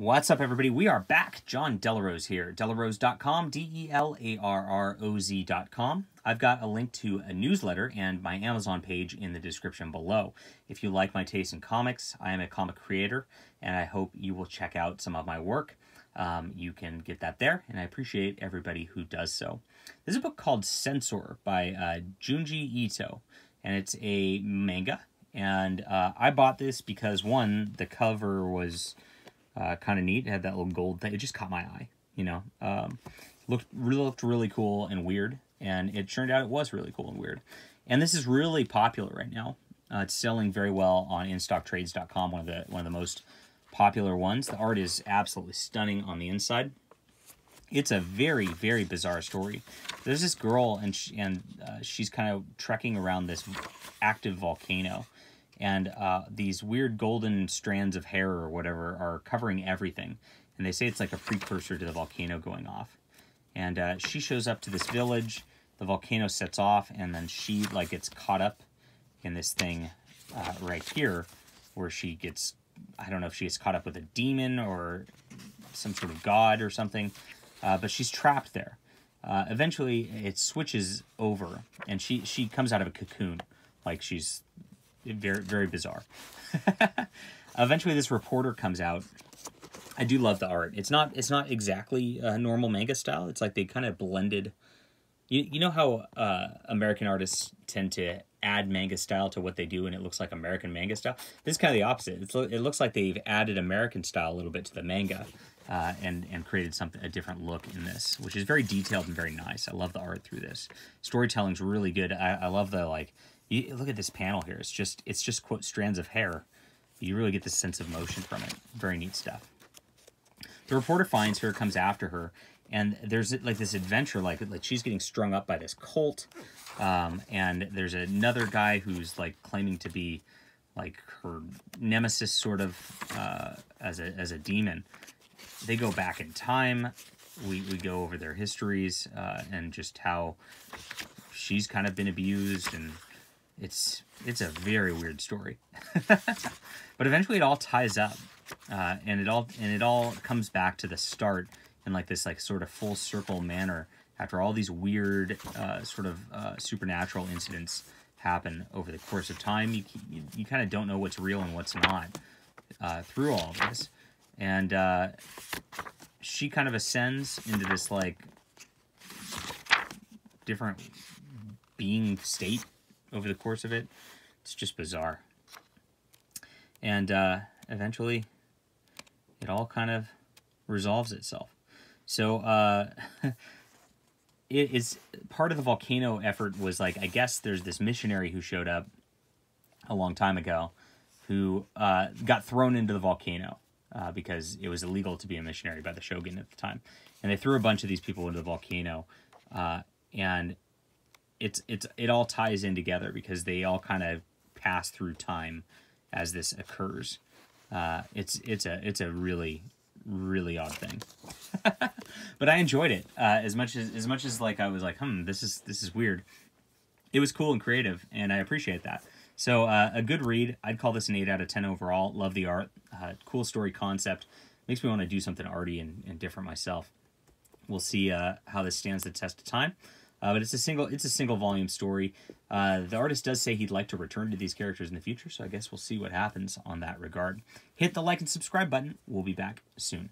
What's up, everybody? We are back. Jon Del Arroz here. Delarroz.com, D E L A R R O Z.com. I've got a link to a newsletter and my Amazon page in the description below. If you like my taste in comics, I am a comic creator and I hope you will check out some of my work. Um, you can get that there, and I appreciate everybody who does so. There's a book called Sensor by uh, Junji Ito, and it's a manga. And uh, I bought this because, one, the cover was uh, kind of neat. It had that little gold thing. It just caught my eye, you know. Um, looked really looked really cool and weird, and it turned out it was really cool and weird. And this is really popular right now. Uh, it's selling very well on InStockTrades.com, one of the one of the most popular ones. The art is absolutely stunning on the inside. It's a very very bizarre story. There's this girl, and she, and uh, she's kind of trekking around this active volcano and uh, these weird golden strands of hair or whatever are covering everything. And they say it's like a precursor to the volcano going off. And uh, she shows up to this village. The volcano sets off, and then she like gets caught up in this thing uh, right here, where she gets I don't know if she gets caught up with a demon or some sort of god or something, uh, but she's trapped there. Uh, eventually, it switches over, and she she comes out of a cocoon, like she's very very bizarre. Eventually, this reporter comes out. I do love the art. It's not it's not exactly a normal manga style. It's like they kind of blended. You you know how uh, American artists tend to add manga style to what they do, and it looks like American manga style. This is kind of the opposite. It's, it looks like they've added American style a little bit to the manga, uh, and and created something a different look in this, which is very detailed and very nice. I love the art through this. Storytelling's really good. I, I love the like you, look at this panel here. It's just it's just quote strands of hair. You really get this sense of motion from it. Very neat stuff. The reporter finds her, comes after her, and there's like this adventure, like like she's getting strung up by this cult, um, and there's another guy who's like claiming to be like her nemesis, sort of uh, as a as a demon. They go back in time. We we go over their histories uh, and just how she's kind of been abused and it's it's a very weird story, but eventually it all ties up, uh, and it all and it all comes back to the start in like this like sort of full circle manner after all these weird uh, sort of uh, supernatural incidents happen over the course of time. You you, you kind of don't know what's real and what's not uh, through all of this, and uh, she kind of ascends into this like different being state over the course of it. It's just bizarre. And uh, eventually, it all kind of resolves itself. So, uh, it is part of the volcano effort was like, I guess there's this missionary who showed up a long time ago who uh, got thrown into the volcano uh, because it was illegal to be a missionary by the shogun at the time. And they threw a bunch of these people into the volcano. Uh, and it's it's it all ties in together because they all kind of pass through time as this occurs. Uh, it's it's a it's a really really odd thing, but I enjoyed it uh, as much as as much as like I was like, hmm, this is this is weird. It was cool and creative, and I appreciate that. So uh, a good read. I'd call this an eight out of ten overall. Love the art, uh, cool story concept. Makes me want to do something arty and, and different myself. We'll see uh, how this stands the test of time. Uh, but it's a single it's a single volume story. Uh, the artist does say he'd like to return to these characters in the future, so I guess we'll see what happens on that regard. Hit the like and subscribe button. We'll be back soon.